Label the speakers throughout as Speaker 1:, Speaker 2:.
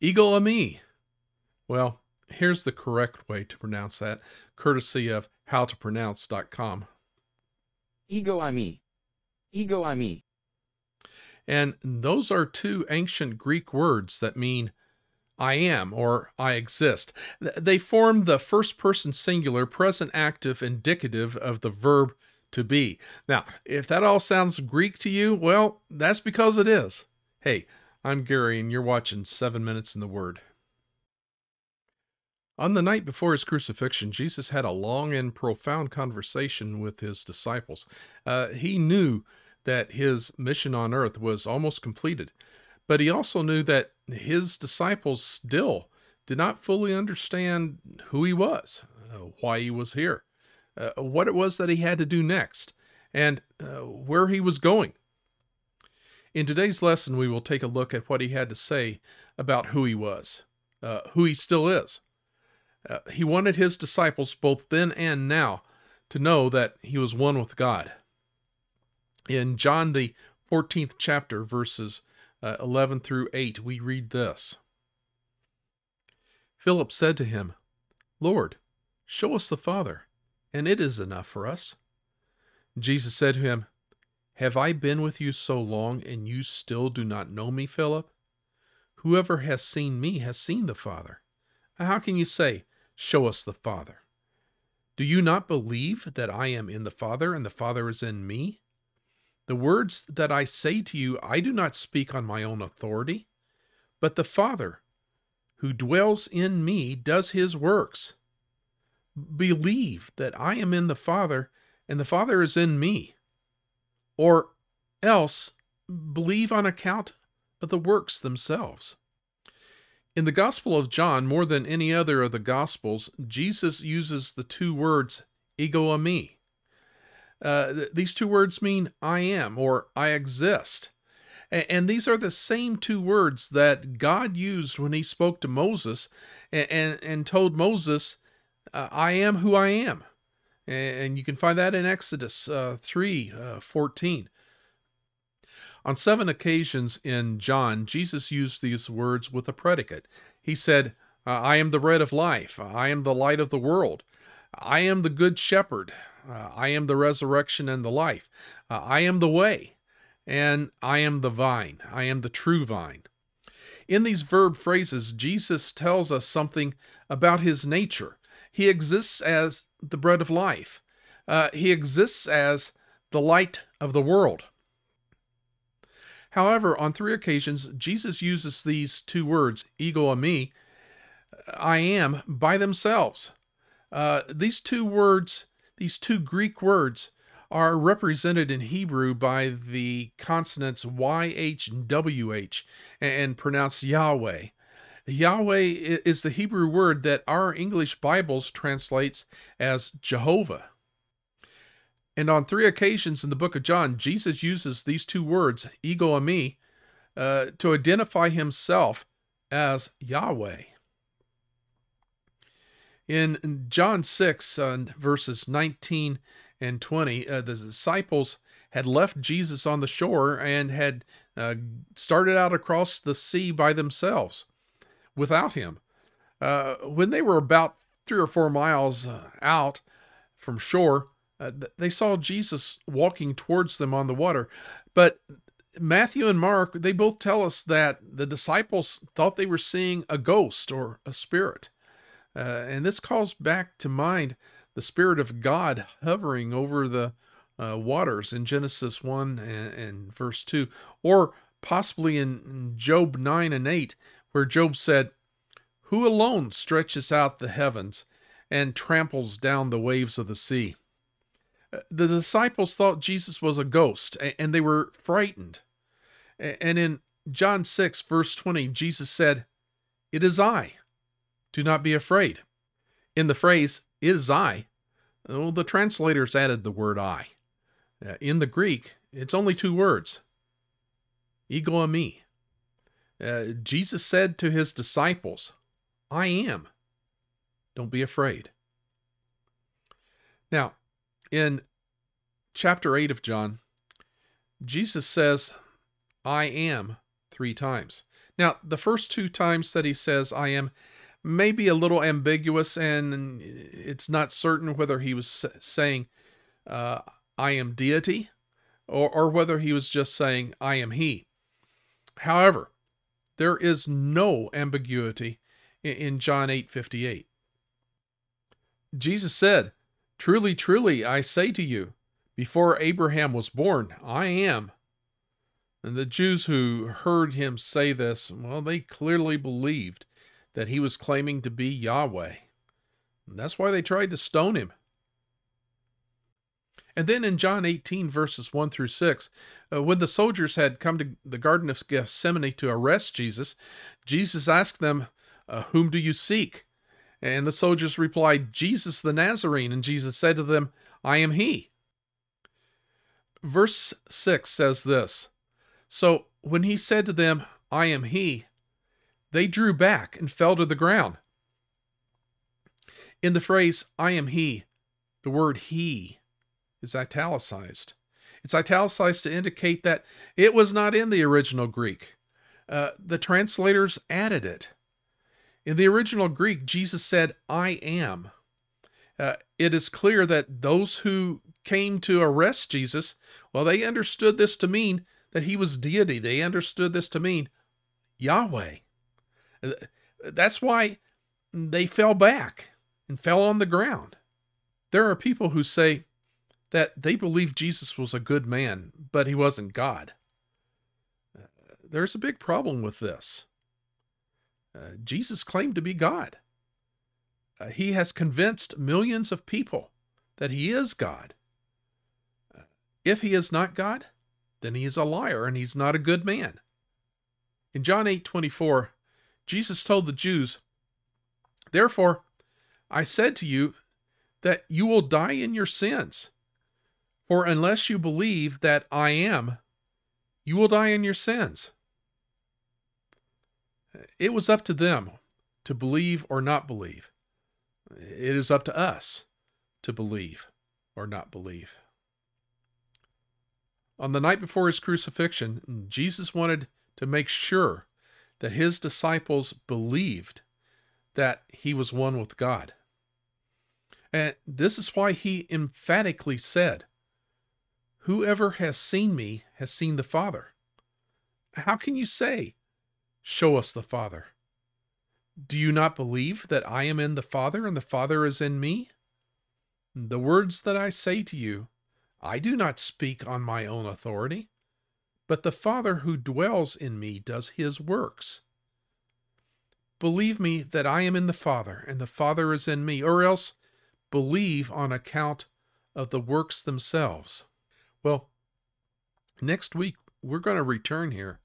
Speaker 1: Ego eimi. Well, here's the correct way to pronounce that, courtesy of howtopronounce.com.
Speaker 2: Ego eimi. Ego eimi.
Speaker 1: And those are two ancient Greek words that mean I am or I exist. They form the first person singular present active indicative of the verb to be. Now, if that all sounds Greek to you, well, that's because it is. Hey, I'm Gary, and you're watching 7 Minutes in the Word. On the night before his crucifixion, Jesus had a long and profound conversation with his disciples. Uh, he knew that his mission on earth was almost completed, but he also knew that his disciples still did not fully understand who he was, uh, why he was here, uh, what it was that he had to do next, and uh, where he was going. In today's lesson, we will take a look at what he had to say about who he was, uh, who he still is. Uh, he wanted his disciples, both then and now, to know that he was one with God. In John, the 14th chapter, verses uh, 11 through 8, we read this Philip said to him, Lord, show us the Father, and it is enough for us. Jesus said to him, Have I been with you so long, and you still do not know me, Philip? Whoever has seen me has seen the Father. How can you say, Show us the Father? Do you not believe that I am in the Father, and the Father is in me? The words that I say to you, I do not speak on my own authority, but the Father, who dwells in me, does his works. Believe that I am in the Father, and the Father is in me. Or else believe on account of the works themselves. In the Gospel of John, more than any other of the Gospels, Jesus uses the two words ego eimi, uh, th- these two words mean I am or I exist. A- and these are the same two words that God used when he spoke to Moses and, and, and told Moses, uh, I am who I am. And you can find that in Exodus uh, 3 uh, 14. On seven occasions in John, Jesus used these words with a predicate. He said, uh, I am the bread of life. I am the light of the world. I am the good shepherd. Uh, I am the resurrection and the life. Uh, I am the way, and I am the vine. I am the true vine. In these verb phrases, Jesus tells us something about his nature. He exists as the bread of life, uh, he exists as the light of the world. However, on three occasions, Jesus uses these two words, ego eimi, I am, by themselves. Uh, these two words these two Greek words are represented in Hebrew by the consonants YH and WH and pronounced Yahweh. Yahweh is the Hebrew word that our English Bibles translates as Jehovah. And on three occasions in the book of John, Jesus uses these two words, ego eimi, uh, to identify himself as Yahweh. In John 6, uh, verses 19 and 20, uh, the disciples had left Jesus on the shore and had uh, started out across the sea by themselves without him. Uh, when they were about three or four miles uh, out from shore, uh, they saw Jesus walking towards them on the water. But Matthew and Mark, they both tell us that the disciples thought they were seeing a ghost or a spirit. Uh, and this calls back to mind the Spirit of God hovering over the uh, waters in Genesis 1 and, and, verse 2, or possibly in Job 9 and 8, where Job said, Who alone stretches out the heavens and tramples down the waves of the sea? Uh, the disciples thought Jesus was a ghost and they were frightened. And in John 6, verse 20, Jesus said, It is I do not be afraid. In the phrase, it is I, well, the translators added the word I. Uh, in the Greek, it's only two words ego eimi. Uh, Jesus said to his disciples, I am. Don't be afraid. Now, in chapter 8 of John, Jesus says, I am three times. Now, the first two times that he says, I am, may be a little ambiguous, and it's not certain whether he was saying, uh, I am deity, or, or whether he was just saying, I am he. However, there is no ambiguity in, John 8 58. Jesus said, Truly, truly, I say to you, before Abraham was born, I am. And the Jews who heard him say this, well, they clearly believed that he was claiming to be Yahweh. And that's why they tried to stone him. And then in John 18, verses 1 through 6, uh, when the soldiers had come to the Garden of Gethsemane to arrest Jesus, Jesus asked them, uh, Whom do you seek? And the soldiers replied, Jesus the Nazarene. And Jesus said to them, I am he. Verse 6 says this So when he said to them, I am he, they drew back and fell to the ground. In the phrase, I am he, the word he is italicized. It's italicized to indicate that it was not in the original Greek. Uh, the translators added it. In the original Greek, Jesus said, I am. Uh, it is clear that those who came to arrest Jesus, well, they understood this to mean that he was deity. They understood this to mean Yahweh. Uh, that's why they fell back and fell on the ground. There are people who say that they believe Jesus was a good man, but he wasn't God. Uh, there's a big problem with this. Uh, Jesus claimed to be God. Uh, he has convinced millions of people that he is God. Uh, if he is not God, then he is a liar and he's not a good man. In John 8 24, Jesus told the Jews, Therefore, I said to you that you will die in your sins. For unless you believe that I am, you will die in your sins. It was up to them to believe or not believe. It is up to us to believe or not believe. On the night before his crucifixion, Jesus wanted to make sure that his disciples believed that he was one with God. And this is why he emphatically said, Whoever has seen me has seen the Father. How can you say, Show us the Father. Do you not believe that I am in the Father and the Father is in me? The words that I say to you, I do not speak on my own authority, but the Father who dwells in me does his works. Believe me that I am in the Father and the Father is in me, or else believe on account of the works themselves. Well, next week we're going to return here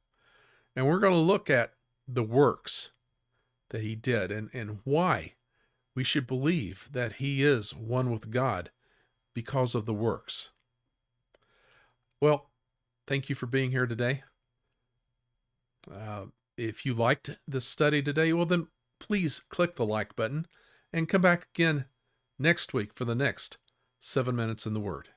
Speaker 1: and we're going to look at the works that he did and, and why we should believe that he is one with God because of the works. Well, thank you for being here today. Uh, if you liked this study today, well, then please click the like button and come back again next week for the next seven minutes in the Word.